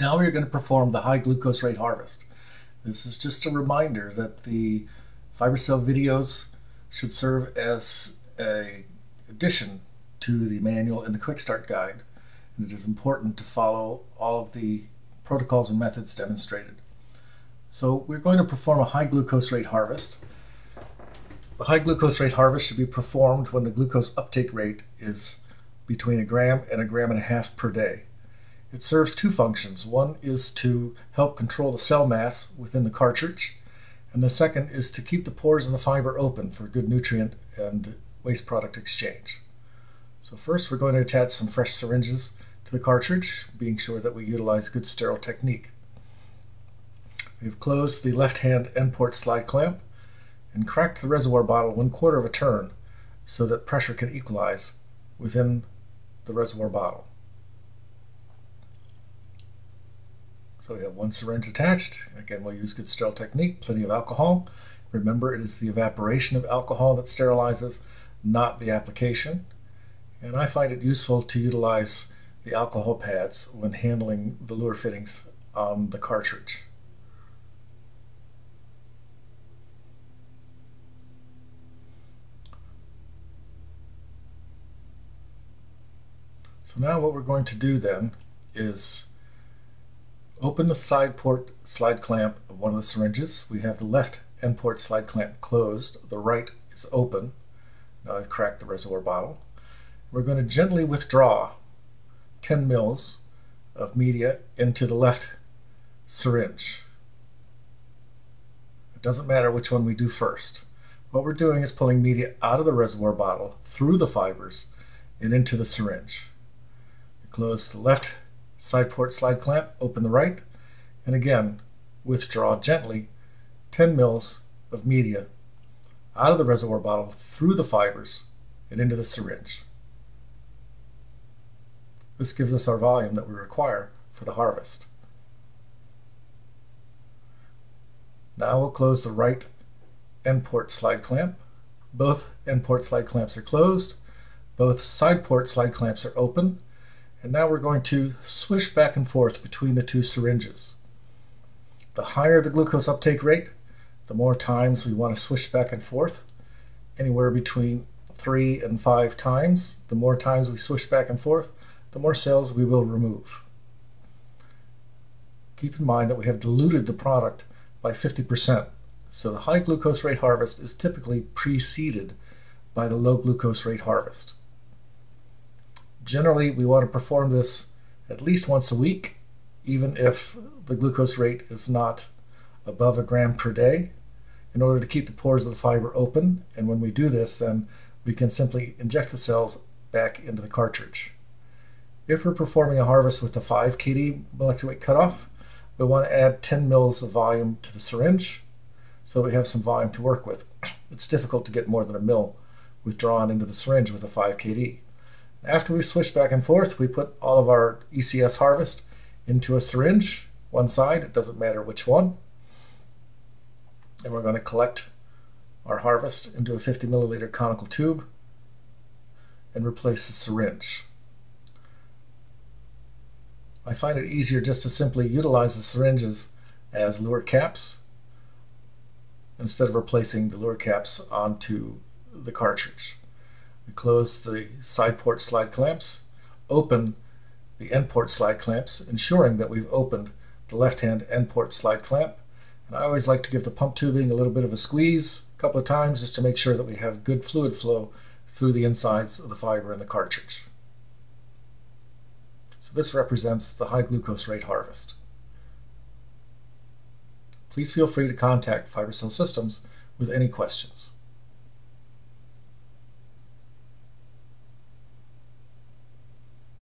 Now we're going to perform the high glucose rate harvest. This is just a reminder that the FiberCell videos should serve as a addition to the manual and the quick start guide. And it is important to follow all of the protocols and methods demonstrated. So we're going to perform a high glucose rate harvest. The high glucose rate harvest should be performed when the glucose uptake rate is between a gram and a gram and a half per day. It serves two functions. One is to help control the cell mass within the cartridge, and the second is to keep the pores in the fiber open for good nutrient and waste product exchange. So first we're going to attach some fresh syringes to the cartridge, being sure that we utilize good sterile technique. We've closed the left-hand end port slide clamp and cracked the reservoir bottle one quarter of a turn so that pressure can equalize within the reservoir bottle. So we have one syringe attached. Again, we'll use good sterile technique, plenty of alcohol. Remember, it is the evaporation of alcohol that sterilizes, not the application. And I find it useful to utilize the alcohol pads when handling the Luer fittings on the cartridge. So now what we're going to do then is open the side port slide clamp of one of the syringes. We have the left end port slide clamp closed. The right is open. Now I've cracked the reservoir bottle. We're going to gently withdraw 10 mils of media into the left syringe. It doesn't matter which one we do first. What we're doing is pulling media out of the reservoir bottle through the fibers and into the syringe. Close the left side port slide clamp, open the right, and again withdraw gently 10 mils of media out of the reservoir bottle through the fibers and into the syringe. This gives us our volume that we require for the harvest. Now we'll close the right end port slide clamp. Both end port slide clamps are closed. Both side port slide clamps are open and now we're going to swish back and forth between the two syringes. The higher the glucose uptake rate, the more times we want to swish back and forth. Anywhere between three and five times. The more times we swish back and forth, the more cells we will remove. Keep in mind that we have diluted the product by 50%, so the high glucose rate harvest is typically preceded by the low glucose rate harvest. Generally, we want to perform this at least once a week, even if the glucose rate is not above a gram per day, in order to keep the pores of the fiber open. And when we do this, then we can simply inject the cells back into the cartridge. If we're performing a harvest with the 5 kD molecular weight cutoff, we want to add 10 mils of volume to the syringe so we have some volume to work with. It's difficult to get more than a mil withdrawn into the syringe with a 5 kD. After we switch back and forth, we put all of our ECS harvest into a syringe, one side, it doesn't matter which one. And we're going to collect our harvest into a 50 milliliter conical tube and replace the syringe. I find it easier just to simply utilize the syringes as Luer caps instead of replacing the Luer caps onto the cartridge. Close the side port slide clamps, open the end port slide clamps, ensuring that we've opened the left-hand end port slide clamp. And I always like to give the pump tubing a little bit of a squeeze a couple of times just to make sure that we have good fluid flow through the insides of the fiber in the cartridge. So this represents the high glucose rate harvest. Please feel free to contact FiberCell Systems with any questions.